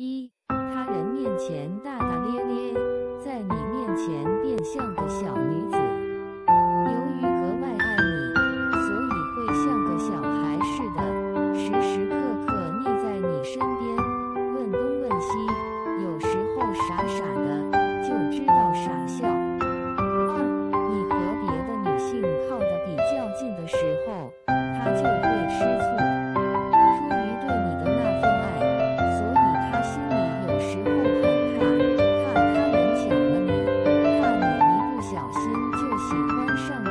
一，他人面前大大咧咧，喜欢上。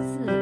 四。